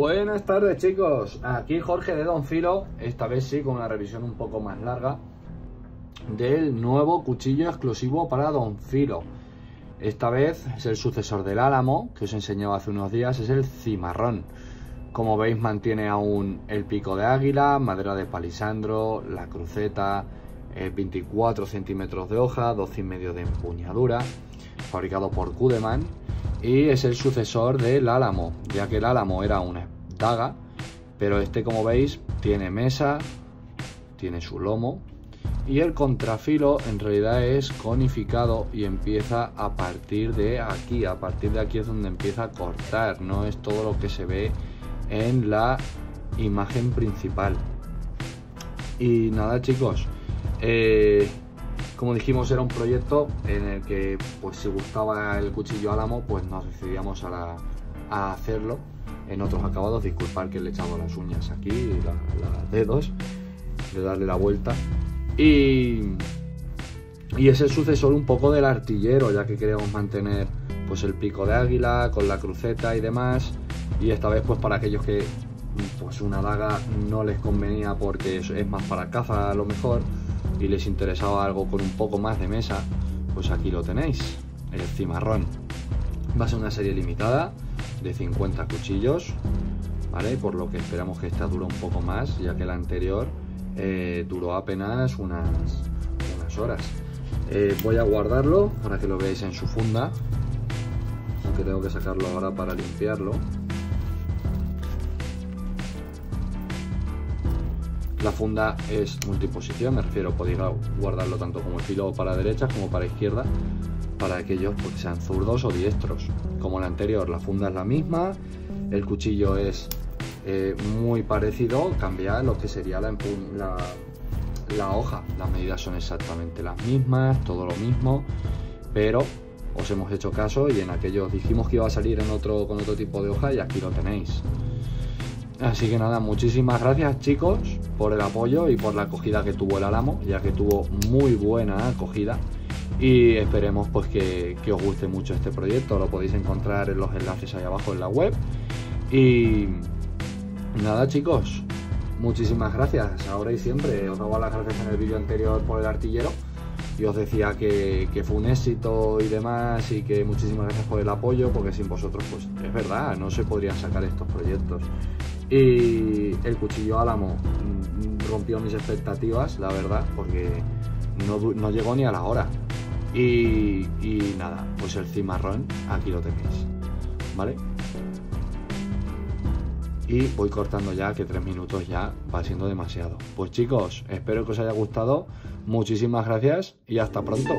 Buenas tardes chicos, aquí Jorge de Don Filo, esta vez sí con una revisión un poco más larga del nuevo cuchillo exclusivo para Don Filo. Esta vez es el sucesor del Álamo, que os enseñaba hace unos días, es el Cimarrón. Como veis mantiene aún el pico de águila, madera de palisandro, la cruceta, 24 centímetros de hoja, 12 y medio de empuñadura, fabricado por Kudeman y es el sucesor del Álamo, ya que el Álamo era una daga, pero este como veis tiene mesa, tiene su lomo y el contrafilo en realidad es conificado y empieza a partir de aquí, a partir de aquí es donde empieza a cortar, no es todo lo que se ve en la imagen principal. Y nada chicos, eh, como dijimos, era un proyecto en el que, pues si gustaba el cuchillo álamo, pues nos decidíamos a, hacerlo en otros acabados. Disculpar que le he echado las uñas aquí, los dedos, de darle la vuelta. Y, y es el sucesor un poco del artillero, ya que queremos mantener pues el pico de águila con la cruceta y demás. Y esta vez, pues para aquellos que pues una daga no les convenía porque es más para caza a lo mejor y les interesaba algo con un poco más de mesa, pues aquí lo tenéis, el cimarrón. Va a ser una serie limitada de 50 cuchillos, ¿vale? Por lo que esperamos que esta dure un poco más, ya que la anterior eh, duró apenas unas, horas. Eh, voy a guardarlo para que lo veáis en su funda, aunque tengo que sacarlo ahora para limpiarlo. La funda es multiposición, me refiero, podéis guardarlo tanto como el filo para derecha como para izquierda, para aquellos que sean zurdos o diestros. Como la anterior, la funda es la misma, el cuchillo es eh, muy parecido, cambia lo que sería la, la, la hoja. Las medidas son exactamente las mismas, todo lo mismo, pero os hemos hecho caso y en aquellos dijimos que iba a salir en otro, con otro tipo de hoja y aquí lo tenéis. Así que nada, muchísimas gracias chicos por el apoyo y por la acogida que tuvo el Álamo, ya que tuvo muy buena acogida. Y esperemos pues que, os guste mucho este proyecto, lo podéis encontrar en los enlaces ahí abajo en la web. Y nada chicos, muchísimas gracias, ahora y siempre, os daba las gracias en el vídeo anterior por el artillero. Y os decía que, que, fue un éxito y demás y que muchísimas gracias por el apoyo porque sin vosotros pues es verdad, no se podrían sacar estos proyectos y el cuchillo álamo mm, rompió mis expectativas, la verdad, porque no, no llegó ni a la hora. Y, nada, pues el cimarrón aquí lo tenéis. ¿Vale? Y voy cortando ya, que tres minutos ya va siendo demasiado. Pues chicos, espero que os haya gustado. Muchísimas gracias y hasta pronto.